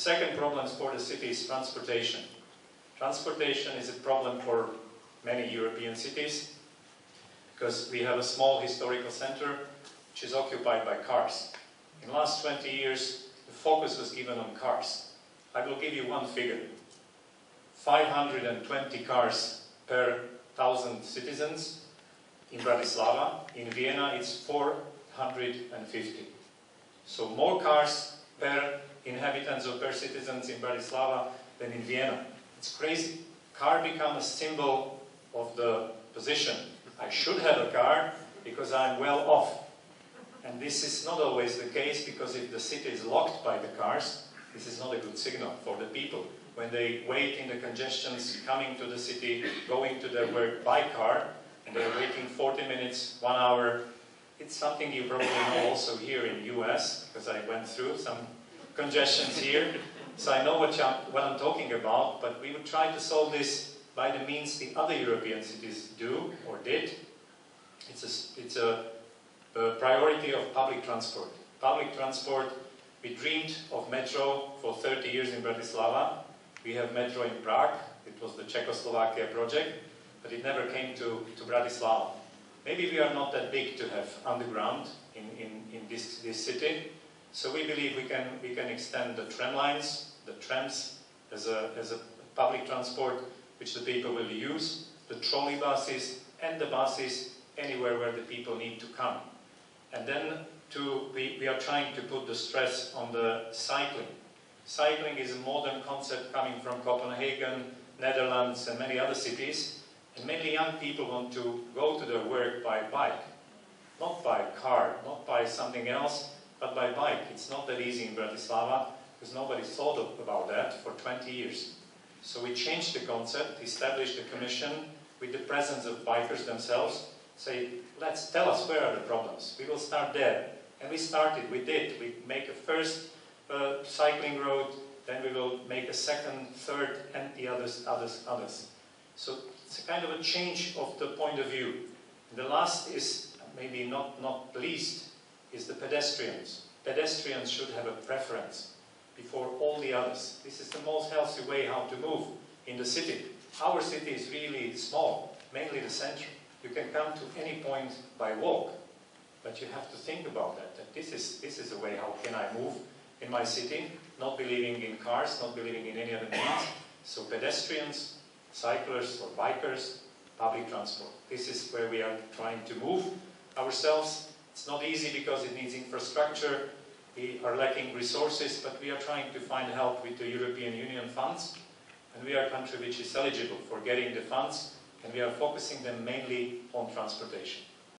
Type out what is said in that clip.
Second problem for the city is transportation. Transportation is a problem for many European cities because we have a small historical center which is occupied by cars. In the last 20 years, the focus was given on cars. I will give you one figure. 520 cars per thousand citizens in Bratislava. In Vienna, it's 450. So more cars per inhabitants or per citizens in Bratislava than in Vienna. It's crazy. Car become a symbol of the position. I should have a car because I'm well off. And this is not always the case because if the city is locked by the cars, this is not a good signal for the people. When they wait in the congestions, coming to the city, going to their work by car, and they're waiting 40 minutes, one hour, it's something you probably know also here in US, because I went through some congestions here. So I know what, what I'm talking about, but we would try to solve this by the means the other European cities do or did. It's a, it's a, a priority of public transport. Public transport, we dreamed of metro for 30 years in Bratislava. We have metro in Prague. It was the Czechoslovakia project, but it never came to, to Bratislava. Maybe we are not that big to have underground in, in, in this, this city, so we believe we can, we can extend the tram lines, the trams as a, as a public transport which the people will use, the trolley buses and the buses anywhere where the people need to come. And then to, we, we are trying to put the stress on the cycling. Cycling is a modern concept coming from Copenhagen, Netherlands and many other cities. And many young people want to go to their work by bike. Not by car, not by something else, but by bike. It's not that easy in Bratislava because nobody thought about that for 20 years. So we changed the concept, established a commission with the presence of bikers themselves, say, let's tell us where are the problems. We will start there. And we started, we did. We make a first uh, cycling road, then we will make a second, third, and the others, others, others. So it's a kind of a change of the point of view. And the last is, maybe not, not least, is the pedestrians. Pedestrians should have a preference before all the others. This is the most healthy way how to move in the city. Our city is really small, mainly the center. You can come to any point by walk, but you have to think about that, that this is, this is the way how can I move in my city, not believing in cars, not believing in any other means. So pedestrians, cyclists or bikers, public transport. This is where we are trying to move ourselves. It's not easy because it needs infrastructure, we are lacking resources, but we are trying to find help with the European Union funds. And we are a country which is eligible for getting the funds, and we are focusing them mainly on transportation.